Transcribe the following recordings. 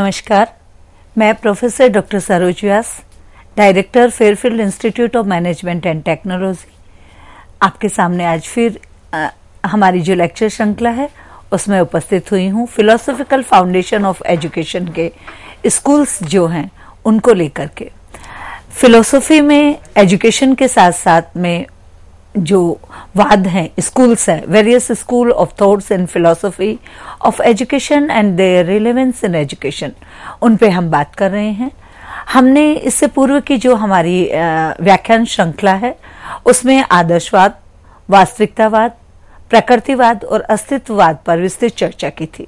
नमस्कार। मैं professor doctor Saroj Vyas director Fairfield institute of management and technology. आपके सामने आज फिर आ, हमारी जो लेक्चर श्रृंखला है उसमें उपस्थित हुई हूँ। फिलोसॉफिकल फाउंडेशन ऑफ़ एजुकेशन के स्कूल्स जो हैं उनको लेकर के। फिलोसॉफी में एजुकेशन के साथ साथ में जो वाद हैं स्कूल्स हैं various school of thoughts in philosophy of education and their relevance in education उन पे हम बात कर रहे हैं। हमने इससे पूर्व की जो हमारी व्याख्यान श्रृंखला है, उसमें आदर्शवाद, वास्तविकतावाद, प्रकृतिवाद और अस्तित्ववाद पर विस्तृत चर्चा की थी।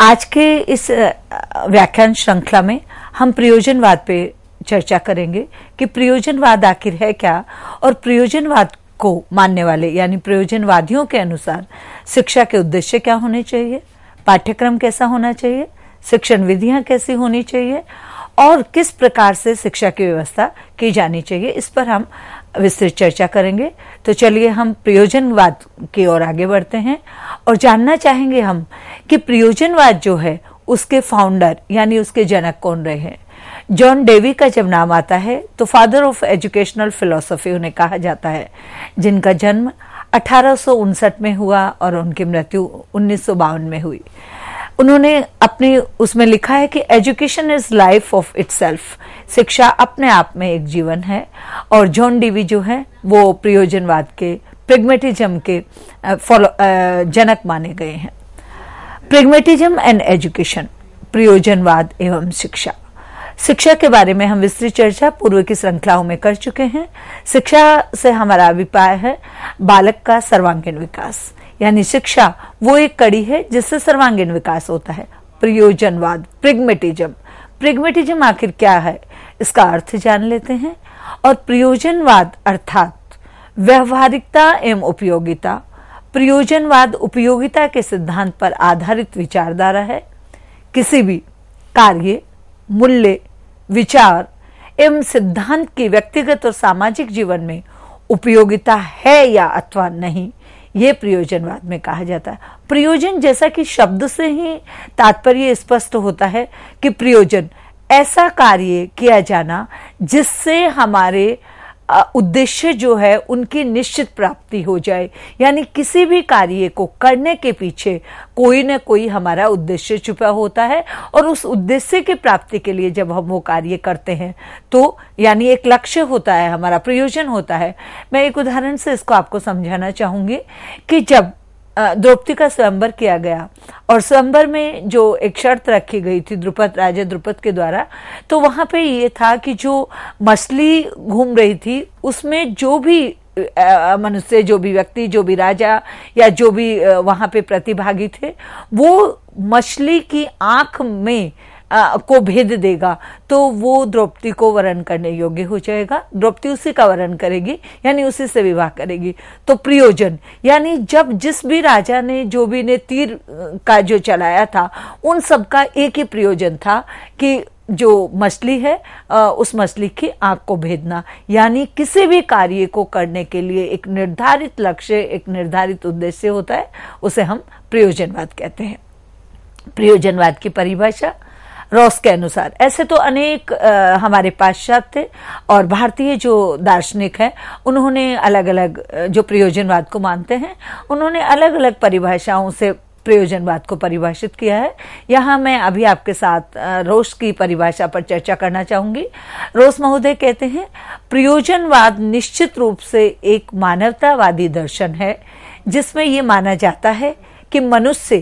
आज के इस व्याख्यान श्रृंखला में हम प्रयोजनवाद पे चर्चा करेंगे कि प्रयोजनवाद आखिर है क्या और प्रयोजनवाद को मानने वाले, यानी प्रयोजनवादियों के अनुसार, शिक्षा के उद्देश्य क्या होने चाहिए? पाठ्यक्रम कैसा होना चाहिए? शिक्षण विधियाँ कैसी होनी चाहिए? और किस प्रकार से शिक्षा की व्यवस्था की जानी चाहिए? इस पर हम विस्तृत चर्चा करेंगे। तो चलिए हम प्रयोजनवाद की ओर आगे बढ़ते हैं और जानना चाहेंगे हम कि प्रयोजनवाद जो है, उसके फाउंडर यानी उसके जनक कौन रहे हैं? जॉन डेवी का जब नाम आता है तो फादर ऑफ़ एजुकेशनल फिलोसफी उन्हें कहा जाता है, जिनका जन्म अठारह में हुआ और उनकी मृत्यु उन्नीस सौ बावन में हुई। उन्होंने अपने, उसमें लिखा है कि education is life of it शिक्षा अपने आप में एक जीवन है और जॉन डीवी जो है, वो प्रयोजनवाद के, प्रेगमेटिज्म के फॉलो जनक माने गए हैं। प्रेगमेटिज्म एंड एजुकेशन, प्रयोजनवाद एवं शिक्षा। शिक्षा के बारे में हम विस्तृत चर्चा पूर्व की श्रृंखलाओं में कर चुके हैं। शिक्षा से हमारा अभिप्राय है, बालक का सर्वांगीण विकास। यानी शिक्षा वो एक कड़ी है जिससे सर्वांगीण विकास होता है। प्रयोजनवाद प्रिग्मेटिज्म प्रिग्मेटिज्म आखिर क्या है? इसका अर्थ जान लेते हैं। और प्रयोजनवाद अर्थात व्यवहारिकता एवं उपयोगिता। प्रयोजनवाद उपयोगिता के सिद्धांत पर आधारित विचारधारा है। किसी भी कार्य मूल्य, विचार एवं सिद्धांत की व्यक्तिगत और सामाजिक जीवन में उपयोगिता है या अथवा नहीं, ये प्रयोजनवाद में कहा जाता है। प्रयोजन जैसा कि शब्द से ही तात्पर्य स्पष्ट होता है कि प्रयोजन ऐसा कार्य किया जाना जिससे हमारे उद्देश्य जो है, उनकी निश्चित प्राप्ति हो जाए। यानी किसी भी कार्य को करने के पीछे कोई ना कोई हमारा उद्देश्य छुपा होता है और उस उद्देश्य की प्राप्ति के लिए जब हम वो कार्य करते हैं तो यानी एक लक्ष्य होता है, हमारा प्रयोजन होता है। मैं एक उदाहरण से इसको आपको समझाना चाहूँगी कि जब द्रौपदी का स्वयंवर किया गया। और स्वयंवर में जो एक शर्त रखी गई थी द्रुपद, राजा द्रुपद के द्वारा तो वहाँ पे ये था कि जो मछली घूम रही थी, उसमें जो भी मनुष्य, जो भी व्यक्ति, जो भी राजा या जो भी वहाँ पे प्रतिभागी थे, वो मछली की आँख में को भेद देगा तो वो द्रौपदी को वरण करने योग्य हो जाएगा। द्रौपदी उसी का वरण करेगी, यानी उसी से विवाह करेगी। तो प्रयोजन, यानी जब जिस भी राजा ने, जो भी ने तीर का जो चलाया था, उन सबका एक ही प्रयोजन था कि जो मछली है उस मछली की आँख को भेदना। यानी किसी भी कार्य को करने के लिए एक निर्धारित लक्ष्य, एक निर्धारित उद्देश्य होता है, उसे हम प्रयोजनवाद कहते हैं। प्रयोजनवाद की परिभाषा रॉस के अनुसार। ऐसे तो अनेक आ, हमारे पाश्चात्य और भारतीय जो दार्शनिक हैं उन्होंने अलग अलग जो प्रयोजनवाद को मानते हैं उन्होंने अलग अलग परिभाषाओं से प्रयोजनवाद को परिभाषित किया है। यहाँ मैं अभी आपके साथ रोस की परिभाषा पर चर्चा करना चाहूँगी। रोस महोदय कहते हैं प्रयोजनवाद निश्चित रूप से एक मानवतावादी दर्शन है जिसमें ये माना जाता है कि मनुष्य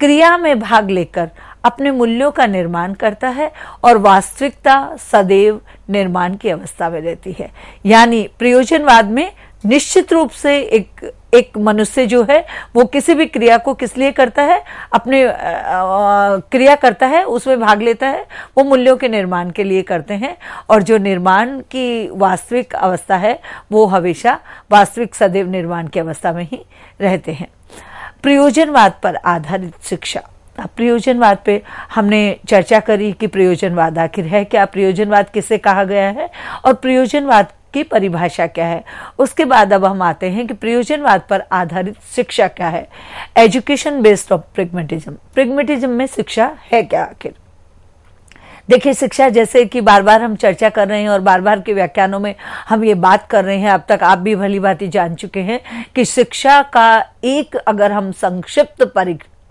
क्रिया में भाग लेकर अपने मूल्यों का निर्माण करता है और वास्तविकता सदैव निर्माण की अवस्था में रहती है। यानी प्रयोजनवाद में निश्चित रूप से एक एक मनुष्य जो है, वो किसी भी क्रिया को किस लिए करता है, अपने क्रिया करता है, उसमें भाग लेता है, वो मूल्यों के निर्माण के लिए करते हैं। और जो निर्माण की वास्तविक अवस्था है, वो हमेशा वास्तविक सदैव निर्माण की अवस्था में ही रहते हैं। प्रयोजनवाद पर आधारित शिक्षा। प्रयोजनवाद पे हमने चर्चा करी कि प्रयोजनवाद आखिर है क्या? प्रयोजनवाद किसे कहा गया है? और प्रयोजनवाद की परिभाषा क्या है? उसके बाद अब हम आते हैं कि प्रयोजनवाद पर आधारित शिक्षा क्या है? Education based of pragmatism pragmatism में शिक्षा है क्या आखिर? देखिए, शिक्षा जैसे कि बार बार हम चर्चा कर रहे हैं और बार बार के व्याख्यानों में हम ये बात कर रहे हैं, अब तक आप भी भली भांति जान चुके हैं कि शिक्षा का एक अगर हम संक्षिप्त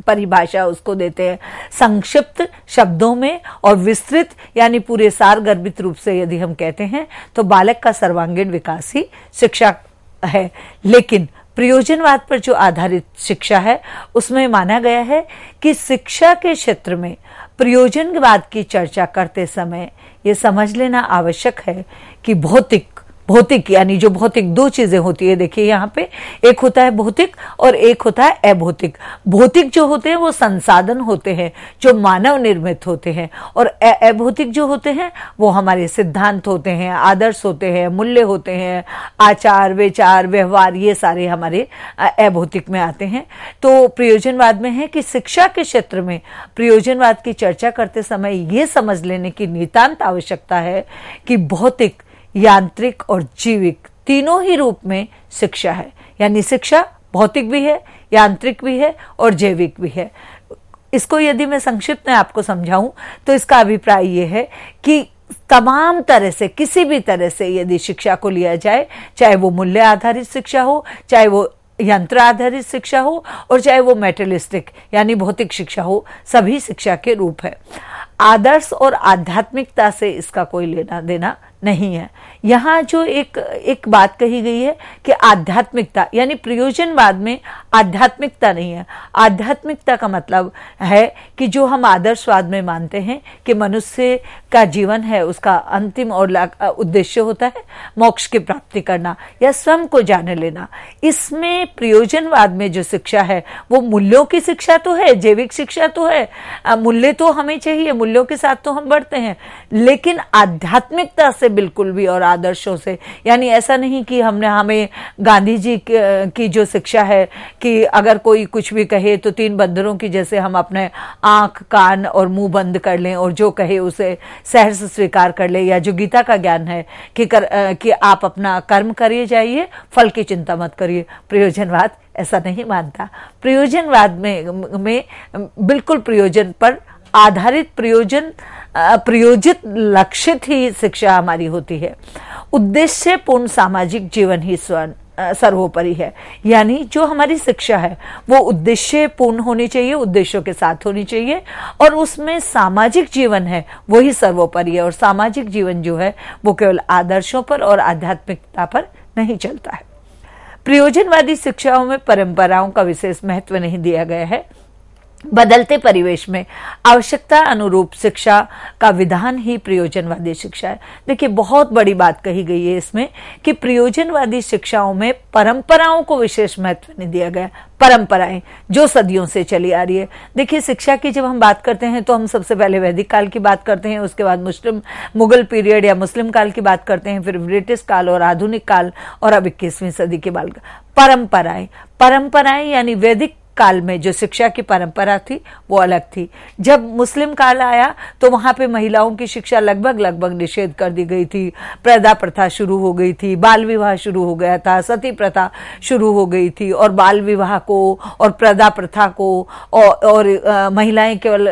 परिभाषा उसको देते हैं। संक्षिप्त शब्दों में और विस्तृत, यानी पूरे सार गर्भित रूप से यदि हम कहते हैं तो बालक का सर्वांगीण विकास ही शिक्षा है। लेकिन प्रयोजनवाद पर जो आधारित शिक्षा है, उसमें माना गया है कि शिक्षा के क्षेत्र में प्रयोजनवाद की चर्चा करते समय ये समझ लेना आवश्यक है कि भौतिक भौतिक, यानी जो भौतिक दो चीज़ें होती है, देखिए यहाँ पे, एक होता है भौतिक और एक होता है अभौतिक। भौतिक जो होते हैं, वो संसाधन होते हैं, जो मानव निर्मित होते हैं, और अभौतिक जो होते हैं, वो हमारे सिद्धांत होते हैं, आदर्श होते हैं, मूल्य होते हैं, आचार, विचार, व्यवहार, ये सारे हमारे अभौतिक में आते हैं। तो प्रयोजनवाद में है कि शिक्षा के क्षेत्र में प्रयोजनवाद की चर्चा करते समय ये समझ लेने की नितांत आवश्यकता है कि भौतिक यांत्रिक और जीविक तीनों ही रूप में शिक्षा है। यानी शिक्षा भौतिक भी है, यांत्रिक भी है और जैविक भी है। इसको यदि मैं संक्षिप्त में आपको समझाऊं तो इसका अभिप्राय यह है कि तमाम तरह से, किसी भी तरह से यदि शिक्षा को लिया जाए, चाहे वो मूल्य आधारित शिक्षा हो, चाहे वो यंत्र आधारित शिक्षा हो, और चाहे वो मेटेलिस्टिक यानी भौतिक शिक्षा हो, सभी शिक्षा के रूप है। आदर्श और आध्यात्मिकता से इसका कोई लेना देना नहीं है। यहाँ जो एक एक बात कही गई है कि आध्यात्मिकता, यानी प्रयोजनवाद में आध्यात्मिकता नहीं है। आध्यात्मिकता का मतलब है कि जो हम आदर्शवाद में मानते हैं कि मनुष्य का जीवन है, उसका अंतिम और उद्देश्य होता है मोक्ष की प्राप्ति करना या स्वयं को जाने लेना। इसमें प्रयोजनवाद में जो शिक्षा है, वो मूल्यों की शिक्षा तो है, जैविक शिक्षा तो है। मूल्य तो हमें चाहिए, मूल्यों के साथ तो हम बढ़ते हैं। लेकिन आध्यात्मिकता से बिल्कुल भी और आदर्शों से। यानी ऐसा नहीं कि हमने, हमें गांधी जी की जो शिक्षा है कि अगर कोई कुछ भी कहे तो तीन बंदरों की, जैसे हम अपने आँख, कान और मुँह बंद कर लें और जो कहे उसे सहर्ष स्वीकार कर ले। या जो गीता का ज्ञान है कि कर कि आप अपना कर्म करिए जाइए, फल की चिंता मत करिए। प्रयोजनवाद ऐसा नहीं मानता। प्रयोजनवाद में में बिल्कुल प्रयोजन पर आधारित प्रयोजन प्रयोजित लक्षित ही शिक्षा हमारी होती है। उद्देश्य पूर्ण सामाजिक जीवन ही स्वर्ण सर्वोपरि है। यानी जो हमारी शिक्षा है, वो उद्देश्य पूर्ण होनी चाहिए, उद्देश्यों के साथ होनी चाहिए, और उसमें सामाजिक जीवन है वही सर्वोपरि है। और सामाजिक जीवन जो है, वो केवल आदर्शों पर और आध्यात्मिकता पर नहीं चलता है। प्रयोजनवादी शिक्षाओं में परंपराओं का विशेष महत्व नहीं दिया गया है। बदलते परिवेश में आवश्यकता अनुरूप शिक्षा का विधान ही प्रयोजनवादी शिक्षा है। देखिए, बहुत बड़ी बात कही गई है इसमें कि प्रयोजनवादी शिक्षाओं में परंपराओं को विशेष महत्व नहीं दिया गया। परंपराएँ जो सदियों से चली आ रही है। देखिए, शिक्षा की जब हम बात करते हैं तो हम सबसे पहले वैदिक काल की बात करते हैं, उसके बाद मुस्लिम, मुगल पीरियड या मुस्लिम काल की बात करते हैं, फिर ब्रिटिश काल और आधुनिक काल और अब इक्कीसवीं सदी के बाल। परंपराएँ परंपराएँ यानी वैदिक काल में जो शिक्षा की परंपरा थी वो अलग थी। जब मुस्लिम काल आया तो वहाँ पे महिलाओं की शिक्षा लगभग लगभग निषेध कर दी गई थी। प्रदा प्रथा शुरू हो गई थी बाल विवाह शुरू हो गया था सती प्रथा शुरू हो गई थी और बाल विवाह को और प्रदा प्रथा को और, और महिलाएँ केवल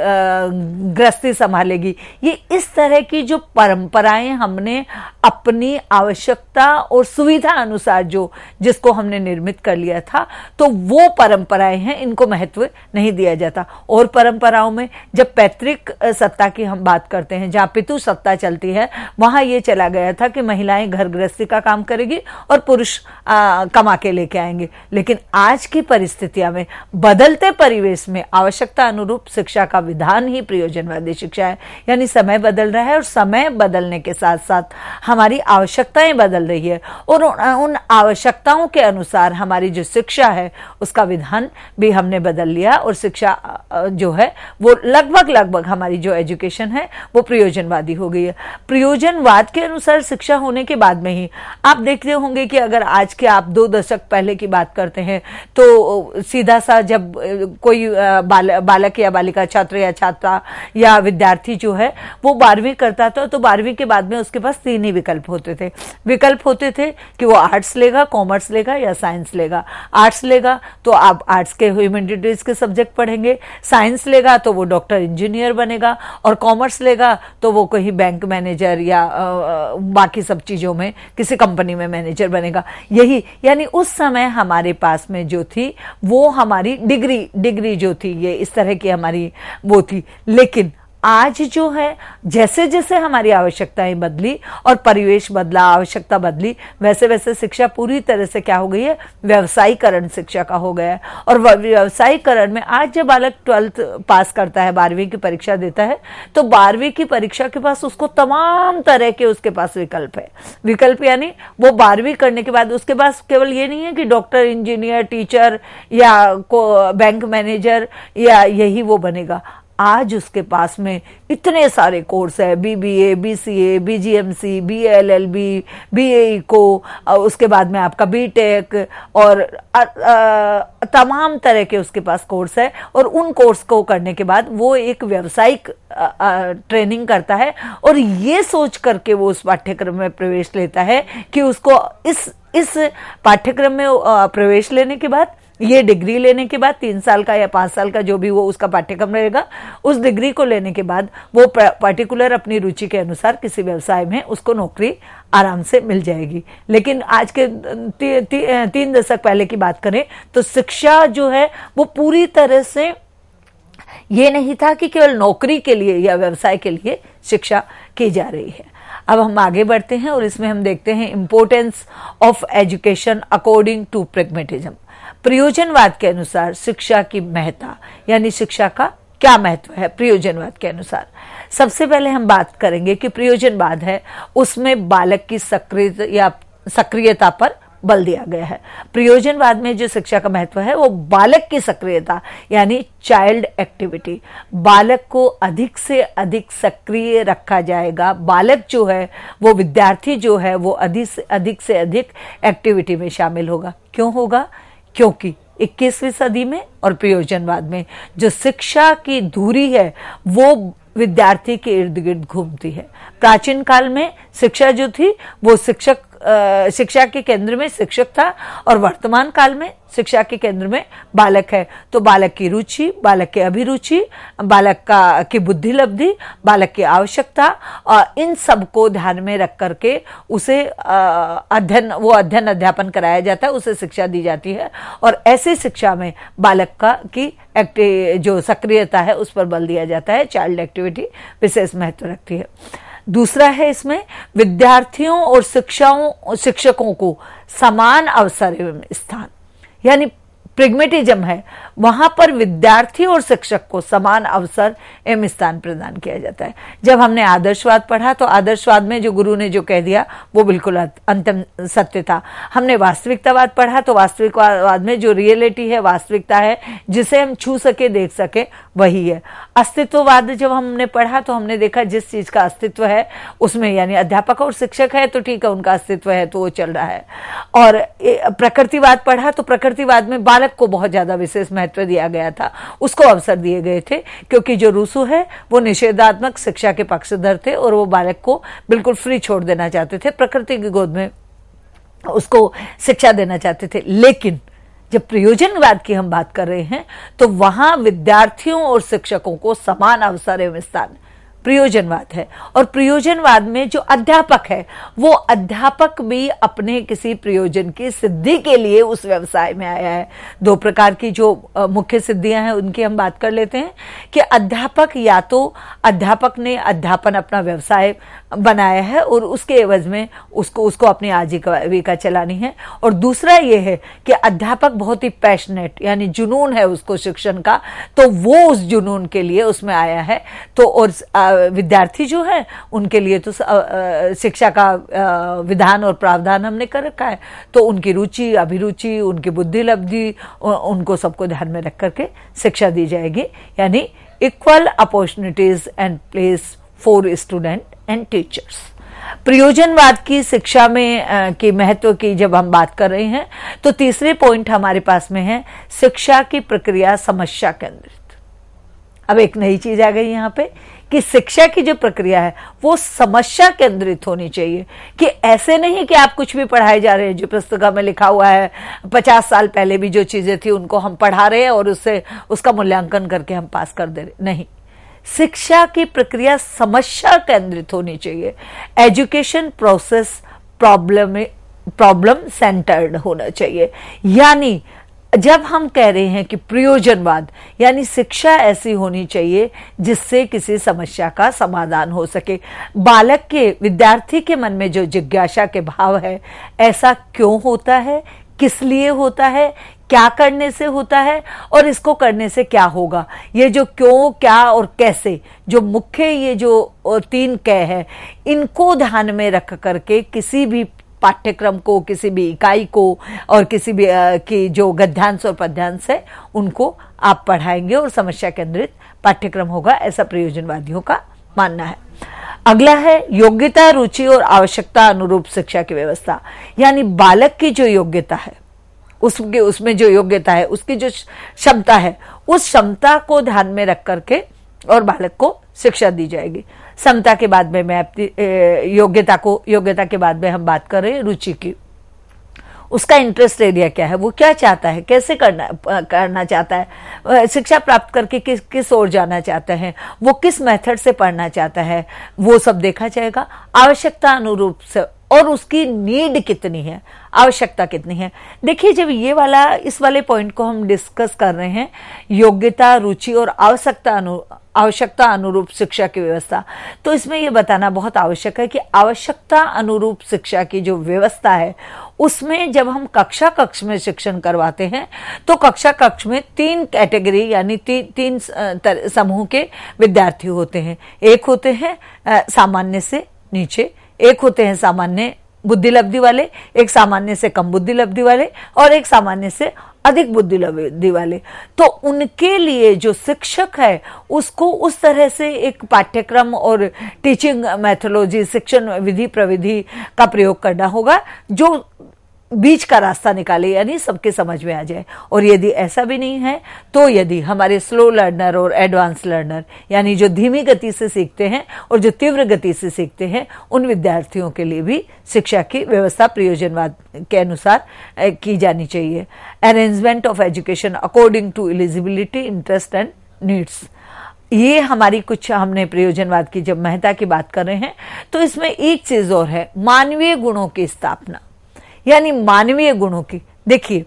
गृहस्थी संभालेगी। ये इस तरह की जो परंपराएँ हमने अपनी आवश्यकता और सुविधा अनुसार जो जिसको हमने निर्मित कर लिया था तो वो परंपराएँ हैं इनको महत्व नहीं दिया जाता। और परंपराओं में जब पैतृक सत्ता की हम बात करते हैं, जहाँ पितु सत्ता चलती है, वहाँ ये चला गया था कि महिलाएँ घर गृहस्थी का काम करेगी और पुरुष कमा के लेके आएँगे। लेकिन आज की परिस्थितियाँ में, बदलते परिवेश में आवश्यकता अनुरूप शिक्षा का विधान ही प्रयोजनवादी शिक्षा है। यानी समय बदल रहा है और समय बदलने के साथ साथ हमारी आवश्यकताएँ बदल रही है। और उन आवश्यकताओं के अनुसार हमारी जो शिक्षा है, उसका विधान भी हमने बदल लिया और शिक्षा जो है वो लगभग लगभग हमारी जो एजुकेशन है वो प्रयोजनवादी हो गई है। प्रयोजनवाद के अनुसार शिक्षा होने के बाद में ही आप देखते होंगे कि अगर आज के आप दो दशक पहले की बात करते हैं तो सीधा सा जब कोई बाल, बालक या बालिका छात्र या छात्रा या विद्यार्थी जो है वो बारहवीं करता था तो बारहवीं के बाद में उसके पास तीन ही विकल्प होते थे। विकल्प होते थे कि वो आर्ट्स लेगा कॉमर्स लेगा या साइंस लेगा। आर्ट्स लेगा तो आप आर्ट्स के ह्यूमैनिटीज के सब्जेक्ट पढ़ेंगे साइंस लेगा तो वो डॉक्टर इंजीनियर बनेगा और कॉमर्स लेगा तो वो कहीं बैंक मैनेजर या आ, बाकी सब चीज़ों में किसी कंपनी में मैनेजर बनेगा। यही यानी उस समय हमारे पास में जो थी वो हमारी डिग्री डिग्री जो थी ये इस तरह की हमारी वो थी। लेकिन आज जो है, जैसे जैसे हमारी आवश्यकताएँ बदली और परिवेश बदला, आवश्यकता बदली, वैसे वैसे शिक्षा पूरी तरह से क्या हो गई है? व्यवसायीकरण शिक्षा का हो गया है। और व्यवसायीकरण में आज जब बालक ट्वेल्थ पास करता है, बारहवीं की परीक्षा देता है तो बारहवीं की परीक्षा के पास उसको तमाम तरह के उसके पास विकल्प है। विकल्प यानी वो बारहवीं करने के बाद उसके पास केवल ये नहीं है कि डॉक्टर, इंजीनियर, टीचर या को, बैंक मैनेजर या यही वो बनेगा। आज उसके पास में इतने सारे कोर्स है B B A B C A B G M C B L L B B A को उसके बाद में आपका बी टेक और आ, आ, तमाम तरह के उसके पास कोर्स है और उन कोर्स को करने के बाद वो एक व्यावसायिक ट्रेनिंग करता है और ये सोच करके वो उस पाठ्यक्रम में प्रवेश लेता है कि उसको इस इस पाठ्यक्रम में प्रवेश लेने के बाद ये डिग्री लेने के बाद तीन साल का या पाँच साल का जो भी वो उसका पाठ्यक्रम रहेगा उस डिग्री को लेने के बाद वो पर्टिकुलर अपनी रुचि के अनुसार किसी व्यवसाय में उसको नौकरी आराम से मिल जाएगी। लेकिन आज के ती, ती, तीन दशक पहले की बात करें तो शिक्षा जो है वो पूरी तरह से ये नहीं था कि केवल नौकरी के लिए या व्यवसाय के लिए शिक्षा की जा रही है। अब हम आगे बढ़ते हैं और इसमें हम देखते हैं importance of education according to pragmatism प्रयोजनवाद के अनुसार शिक्षा की महत्ता, यानी शिक्षा का क्या महत्व है प्रयोजनवाद के अनुसार। सबसे पहले हम बात करेंगे कि प्रयोजनवाद है, उसमें बालक की सक्रिय या सक्रियता पर बल दिया गया है। प्रयोजनवाद में जो शिक्षा का महत्व है, वो बालक की सक्रियता, यानी चाइल्ड एक्टिविटी बालक को अधिक से अधिक सक्रिय रखा जाएगा। बालक जो है, वो विद्यार्थी जो है, वो अधिक से अधिक से अधिक एक्टिविटी में शामिल होगा। क्यों होगा? क्योंकि 21वीं सदी में और प्रयोजनवाद में जो शिक्षा की दूरी है, वो विद्यार्थी के इर्द गिर्द घूमती है। प्राचीन काल में शिक्षा जो थी, वो शिक्षक शिक्षा के केंद्र में शिक्षक था और वर्तमान काल में शिक्षा के केंद्र में बालक है। तो बालक की रुचि, बालक की अभिरुचि, बालक का, की बुद्धि लब्धि बालक की आवश्यकता और इन सबको ध्यान में रख करके उसे अध्ययन, वो अध्ययन अध्यापन कराया जाता है, उसे शिक्षा दी जाती है। और ऐसी शिक्षा में बालक का, की एक्टिव, जो सक्रियता है, उस पर बल दिया जाता है, चाइल्ड एक्टिविटी विशेष महत्व रखती है। दूसरा है इसमें विद्यार्थियों और शिक्षाओं, शिक्षकों को समान अवसर एवं स्थान, यानी प्रिग्मेटिज्म है। वहाँ पर विद्यार्थी और शिक्षक को समान अवसर एवं स्थान प्रदान किया जाता है। जब हमने आदर्शवाद पढ़ा तो आदर्शवाद में जो गुरु ने जो कह दिया, वो बिल्कुल अंतिम सत्य था। हमने वास्तविकतावाद पढ़ा तो वास्तविकवाद में जो रियलिटी है, वास्तविकता है, जिसे हम छू सके, देख सके, वही है। अस्तित्ववाद जब हमने पढ़ा तो हमने देखा जिस चीज़ का अस्तित्व है, उसमें यानी अध्यापक और शिक्षक है तो ठीक है, उनका अस्तित्व है तो वो चल रहा है। और प्रकृतिवाद पढ़ा तो प्रकृतिवाद में बालक को बहुत ज़्यादा विशेष महत्व महत्व दिया गया था, उसको अवसर दिए गए थे, क्योंकि जो रूसू है, वो निषेधात्मक शिक्षा के पक्षधर थे और वो बालक को बिल्कुल फ्री छोड़ देना चाहते थे, प्रकृति की गोद में उसको शिक्षा देना चाहते थे। लेकिन जब प्रयोजनवाद की हम बात कर रहे हैं तो वहाँ विद्यार्थियों और शिक्षकों को समान अवसर एवं स्थान प्रयोजनवाद है। और प्रयोजनवाद में जो अध्यापक है, वो अध्यापक भी अपने किसी प्रयोजन की सिद्धि के लिए उस व्यवसाय में आया है। दो प्रकार की जो मुख्य सिद्धियाँ हैं, उनकी हम बात कर लेते हैं कि अध्यापक या तो अध्यापक ने अध्यापन अपना व्यवसाय बनाया है और उसके एवज में उसको उसको अपनी आजीविका चलानी है। और दूसरा ये है कि अध्यापक बहुत ही पैशनेट, यानी जुनून है उसको शिक्षण का तो वो उस जुनून के लिए उसमें आया है। तो और विद्यार्थी जो है, उनके लिए तो शिक्षा का विधान और प्रावधान हमने कर रखा है। तो उनकी रुचि, अभिरुचि, उनकी बुद्धि लब्धि उनको सबको ध्यान में रख करके शिक्षा दी जाएगी। यानी equal opportunities and place for student and teachers प्रयोजनवाद की शिक्षा में की महत्व की जब हम बात कर रहे हैं तो तीसरे पॉइंट हमारे पास में है, शिक्षा की प्रक्रिया समस्या केंद्रित। अब एक नई चीज़ आ गई यहाँ पे, कि शिक्षा की जो प्रक्रिया है, वो समस्या केंद्रित होनी चाहिए। कि ऐसे नहीं कि आप कुछ भी पढ़ाए जा रहे हैं, जो पुस्तका में लिखा हुआ है, पचास साल पहले भी जो चीज़ें थी, उनको हम पढ़ा रहे हैं और उससे, उसका मूल्यांकन करके हम पास कर दे रहे नहीं। शिक्षा की प्रक्रिया समस्या केंद्रित होनी चाहिए। Education process problem problem centred होना चाहिए। यानी जब हम कह रहे हैं कि प्रयोजनवाद, यानी शिक्षा ऐसी होनी चाहिए जिससे किसी समस्या का समाधान हो सके। बालक के, विद्यार्थी के मन में जो जिज्ञासा के भाव है, ऐसा क्यों होता है? किस लिए होता है? क्या करने से होता है? और इसको करने से क्या होगा? ये जो क्यों, क्या और कैसे? जो मुख्य ये जो तीन कह है, इनको ध्यान में रख करके किसी भी पाठ्यक्रम को, किसी भी इकाई को और किसी भी की जो गद्यांश और पद्यांश है, उनको आप पढ़ाएँगे और समस्या केंद्रित पाठ्यक्रम होगा, ऐसा प्रयोजनवादियों का मानना है। अगला है, योग्यता, रुचि और आवश्यकता अनुरूप शिक्षा की व्यवस्था। यानी बालक की जो योग्यता है, उसके, उसमें जो योग्यता है, उसकी जो क्षमता है, उस क्षमता को ध्यान में रख करके और बालक को शिक्षा दी जाएगी। समता के बाद में मैं अपनी योग्यता को, योग्यता के बाद में हम बात कर रहे हैं रुचि की। उसका इंटरेस्ट एरिया क्या है? वो क्या चाहता है? कैसे करना करना चाहता है? शिक्षा प्राप्त करके किस किस ओर जाना चाहता है? वो किस मेथड से पढ़ना चाहता है? वो सब देखा जाएगा। आवश्यकता अनुरूप से, और उसकी नीड कितनी है? आवश्यकता कितनी है? देखिए, जब ये वाला, इस वाले पॉइंट को हम डिस्कस कर रहे हैं, योग्यता, रुचि और आवश्यकता आवश्यकता अनुरूप शिक्षा की व्यवस्था। तो इसमें यह बताना बहुत आवश्यक है कि आवश्यकता अनुरूप शिक्षा की जो व्यवस्था है उसमें जब हम कक्षा कक्ष में शिक्षण करवाते हैं तो कक्षा कक्ष में तीन कैटेगरी यानी ती, तीन समूह के विद्यार्थी होते हैं। एक होते हैं सामान्य से नीचे एक होते हैं सामान्य बुद्धि लब्धि वाले, एक सामान्य से कम बुद्धि लब्धि वाले और एक सामान्य से अधिक बुद्धि लब्धि वाले। तो उनके लिए जो शिक्षक है, उसको उस तरह से एक पाठ्यक्रम और टीचिंग मैथोलॉजी शिक्षण विधि प्रविधि का प्रयोग करना होगा, जो बीच का रास्ता निकाले, यानी सबके समझ में आ जाए। और यदि ऐसा भी नहीं है तो यदि हमारे स्लो लर्नर और एडवांस लर्नर यानी जो धीमी गति से सीखते हैं और जो तीव्र गति से सीखते हैं, उन विद्यार्थियों के लिए भी शिक्षा की व्यवस्था प्रयोजनवाद के अनुसार की जानी चाहिए। Arrangement of education according to eligibility interest and needs ये हमारी कुछ हमने प्रयोजनवाद की, जब महत्ता की बात कर रहे हैं तो इसमें एक चीज़ और है, मानवीय गुणों की स्थापना। यानी मानवीय गुणों की। देखिए,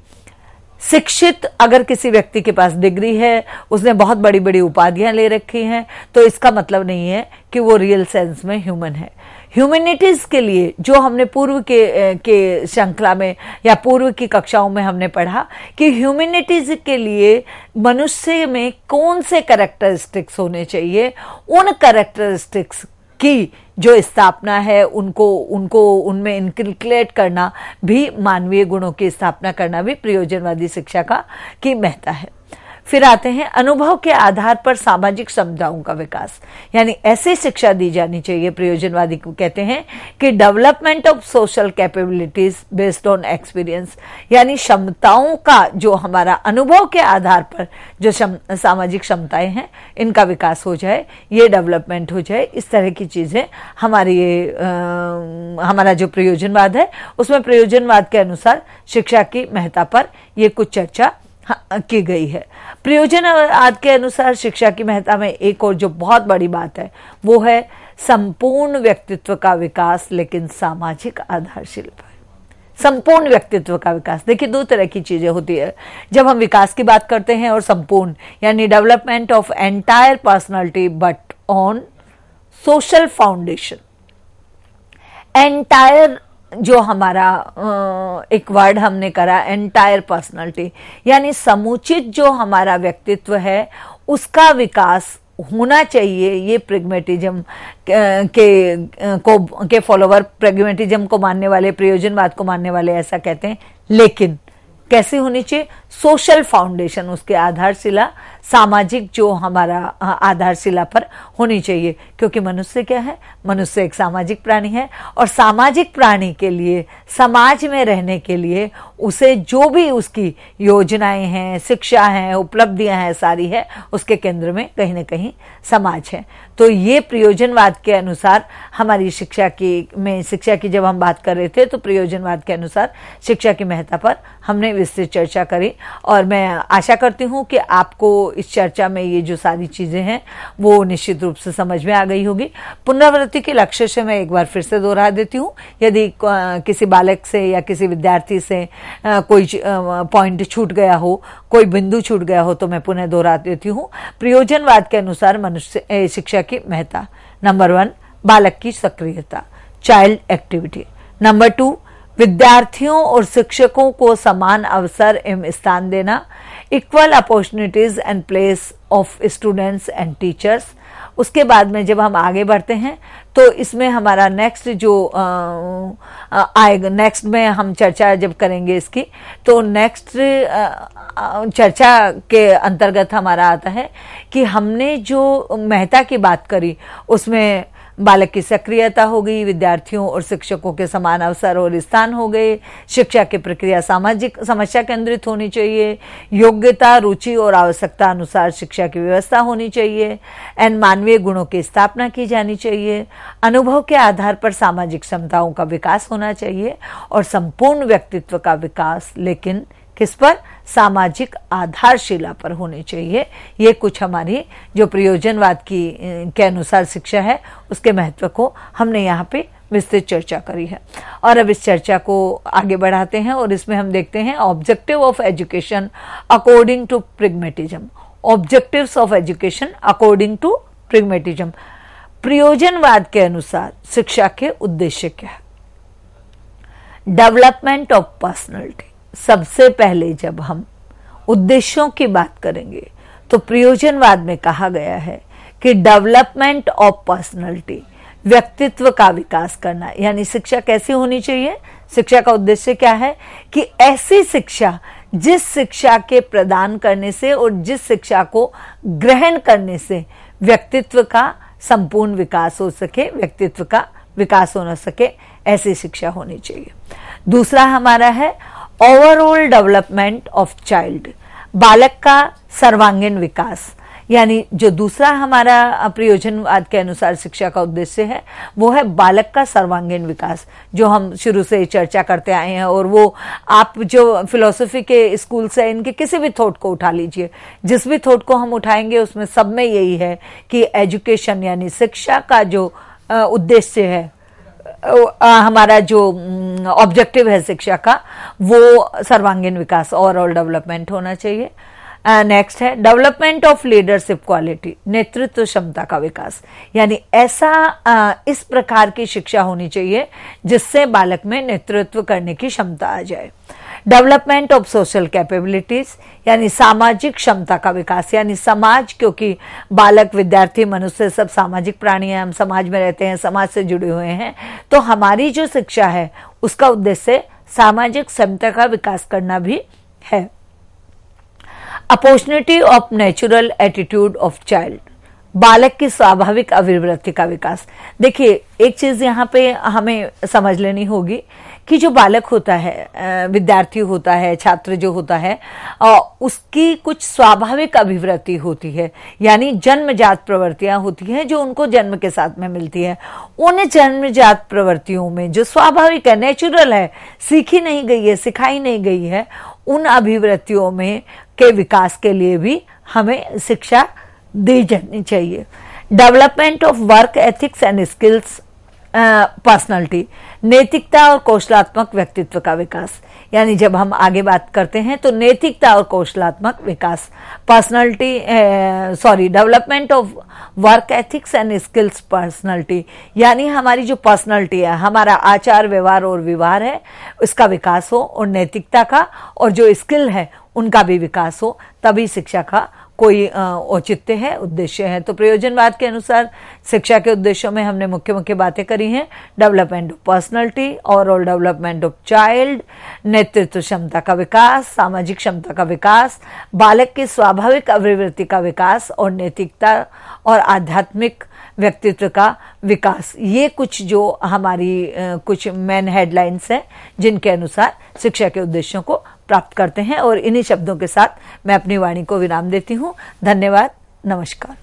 शिक्षित अगर किसी व्यक्ति के पास डिग्री है, उसने बहुत बड़ी बड़ी उपाधियाँ ले रखी हैं तो इसका मतलब नहीं है कि वो रियल सेंस में ह्यूमन है। ह्यूमैनिटीज के लिए जो हमने पूर्व के के श्रृंखला में या पूर्व की कक्षाओं में हमने पढ़ा कि ह्यूमैनिटीज के लिए मनुष्य में कौन से करेक्टरिस्टिक्स होने चाहिए, उन करेक्टरिस्टिक्स की जो स्थापना है, उनको उनको, उनमें इनकलकुलेट करना भी मानवीय गुणों की स्थापना करना भी प्रयोजनवादी शिक्षा का, की महत्ता है। फिर आते हैं, अनुभव के आधार पर सामाजिक क्षमताओं का विकास। यानी ऐसी शिक्षा दी जानी चाहिए, प्रयोजनवादी को कहते हैं कि development of social capabilities based on experience यानी क्षमताओं का जो हमारा अनुभव के आधार पर जो सामाजिक क्षमताएँ हैं, इनका विकास हो जाए, ये डेवलपमेंट हो जाए, इस तरह की चीज़ें हमारी ये हमारा जो प्रयोजनवाद है, उसमें प्रयोजनवाद के अनुसार शिक्षा की महत्ता पर ये कुछ चर्चा की गई है। प्रयोजन आदि के अनुसार शिक्षा की महत्ता में एक और जो बहुत बड़ी बात है, वो है संपूर्ण व्यक्तित्व का विकास, लेकिन सामाजिक आधारशिल पर संपूर्ण व्यक्तित्व का विकास। देखिए, दो तरह की चीज़ें होती है। जब हम विकास की बात करते हैं और संपूर्ण, यानी development of entire personality, but on social foundation. Entire जो हमारा एक वर्ड हमने करा एंटायर पर्सनालिटी यानी समुचित जो हमारा व्यक्तित्व है, उसका विकास होना चाहिए, ये प्रेगमेटिज्म के को, के फॉलोवर प्रेगमेटिज्म को मानने वाले, प्रयोजनवाद को मानने वाले ऐसा कहते हैं। लेकिन, कैसे होनी चाहिए? सोशल फाउंडेशन उसके आधारशिला सामाजिक जो हमारा आधारशिला पर होनी चाहिए। क्योंकि मनुष्य क्या है? मनुष्य एक सामाजिक प्राणी है और सामाजिक प्राणी के लिए, समाज में रहने के लिए उसे जो भी उसकी योजनाएँ हैं, शिक्षा है, उपलब्धियाँ हैं, सारी है, उसके केंद्र में कहीं ना कहीं समाज है। तो ये प्रयोजनवाद के अनुसार हमारी शिक्षा की में, शिक्षा की जब हम बात कर रहे थे तो प्रयोजनवाद के अनुसार शिक्षा की महत्ता पर हमने विस्तृत चर्चा करी। और मैं आशा करती हूँ कि आपको इस चर्चा में ये जो सारी चीज़ें हैं, वो निश्चित रूप से समझ में आ गई होगी। पुनरावृत्ति के लक्ष्य से मैं एक बार फिर से दोहरा देती हूँ। यदि किसी बालक से या किसी विद्यार्थी से कोई पॉइंट छूट गया हो, कोई बिंदु छूट गया हो तो मैं पुनः दोहरा देती हूँ। प्रयोजनवाद के अनुसार मनुष्य शिक्षा की महत्ता। नंबर वन, बालक की सक्रियता, चाइल्ड एक्टिविटी। नंबर टू, विद्यार्थियों और शिक्षकों को समान अवसर एवं स्थान देना। Equal opportunities and place of students and teachers. उसके बाद में जब हम आगे बढ़ते हैं तो इसमें हमारा नेक्स्ट जो आएगा नेक्स्ट में हम चर्चा जब करेंगे इसकी तो नेक्स्ट चर्चा के अंतर्गत हमारा आता है कि हमने जो मेहता की बात करी, उसमें बालक की सक्रियता हो गई, विद्यार्थियों और शिक्षकों के समान अवसर और स्थान हो गए। शिक्षा की प्रक्रिया सामाजिक समस्या केंद्रित होनी चाहिए। योग्यता, रुचि और आवश्यकता अनुसार शिक्षा की व्यवस्था होनी चाहिए। एंड मानवीय गुणों की स्थापना की जानी चाहिए। अनुभव के आधार पर सामाजिक क्षमताओं का विकास होना चाहिए और संपूर्ण व्यक्तित्व का विकास, लेकिन किस पर? सामाजिक आधारशिला पर होनी चाहिए। ये कुछ हमारी जो प्रयोजनवाद की के अनुसार शिक्षा है, उसके महत्व को हमने यहाँ पे विस्तृत चर्चा करी है। और अब इस चर्चा को आगे बढ़ाते हैं और इसमें हम देखते हैं objective of education according to pragmatism objectives of education according to pragmatism प्रयोजनवाद के अनुसार शिक्षा के उद्देश्य क्या है? डेवलपमेंट ऑफ़ पर्सनैलिटी सबसे पहले जब हम उद्देश्यों की बात करेंगे तो प्रयोजनवाद में कहा गया है कि डेवलपमेंट ऑफ़ पर्सनैलिटी, व्यक्तित्व का विकास करना। यानी शिक्षा कैसी होनी चाहिए? शिक्षा का उद्देश्य क्या है? कि ऐसी शिक्षा जिस शिक्षा के प्रदान करने से और जिस शिक्षा को ग्रहण करने से व्यक्तित्व का संपूर्ण विकास हो सके, व्यक्तित्व का विकास हो न सके, ऐसी शिक्षा होनी चाहिए। दूसरा हमारा है ओवरऑल डेवलपमेंट ऑफ़ चाइल्ड बालक का सर्वांगीण विकास, यानी जो दूसरा हमारा प्रयोजनवाद के अनुसार शिक्षा का उद्देश्य है, वो है बालक का सर्वांगीण विकास, जो हम शुरू से चर्चा करते आए हैं, और वो आप जो फिलोसफी के स्कूल से इनके किसी भी थॉट को उठा लीजिए। जिस भी थॉट को हम उठाएँगे, उसमें सब में यही है कि एजुकेशन यानी शिक्षा का जो उद्देश्य है हमारा जो ऑब्जेक्टिव है शिक्षा का वो सर्वांगीण विकास ओवरऑल डेवलपमेंट होना चाहिए। नेक्स्ट है डेवलपमेंट ऑफ़ लीडरशिप क्वालिटी नेतृत्व क्षमता का विकास। यानी ऐसा आ, इस प्रकार की शिक्षा होनी चाहिए जिससे बालक में नेतृत्व करने की क्षमता आ जाए। डेवलपमेंट ऑफ़ सोशल कैपेबिलिटीज, यानी सामाजिक क्षमता का विकास, यानी समाज, क्योंकि बालक, विद्यार्थी, मनुष्य सब सामाजिक प्राणी हैं, हम समाज में रहते हैं, समाज से जुड़े हुए हैं तो हमारी जो शिक्षा है, उसका उद्देश्य सामाजिक क्षमता का विकास करना भी है। Opportunity of natural attitude of child, बालक की स्वाभाविक अभिवृत्ति का विकास। देखिए, एक चीज़ यहाँ पे हमें समझ लेनी होगी कि जो बालक होता है विद्यार्थी होता है, छात्र जो होता है उसकी कुछ स्वाभाविक अभिवृत्ति होती है, यानी जन्मजात प्रवृत्तियाँ होती हैं जो उनको जन्म के साथ में मिलती है। उन जन्मजात प्रवृत्तियों में जो स्वाभाविक है नेचुरल है, सीखी नहीं गई है, सिखाई नहीं गई है, उन अभिवृत्तियों में के विकास के लिए भी हमें शिक्षा दी जानी चाहिए। Development of work ethics and skills personality नैतिकता और कौशलात्मक व्यक्तित्व का विकास। यानी जब हम आगे बात करते हैं तो नैतिकता और कौशलात्मक विकास। Personality sorry, development of work ethics and skills personality. यानी हमारी जो पर्सनालिटी है, हमारा आचार व्यवहार और व्यवहार है, उसका विकास हो, और नैतिकता का, और जो स्किल है, उनका भी विकास हो, तभी शिक्षा का कोई औचित्य है, उद्देश्य है। तो प्रयोजनवाद के अनुसार शिक्षा के उद्देश्यों में हमने मुख्य मुख्य बातें करी हैं। Development of personality overall development of child, नेतृत्व क्षमता का विकास, सामाजिक क्षमता का विकास, बालक की स्वाभाविक अभिवृत्ति का विकास और नैतिकता और आध्यात्मिक व्यक्तित्व का विकास। ये कुछ जो हमारी कुछ मेन हेडलाइंस हैं जिनके अनुसार शिक्षा के उद्देश्यों को प्राप्त करते हैं और इन्हीं शब्दों के साथ मैं अपनी वाणी को विराम देती हूँ। धन्यवाद। नमस्कार।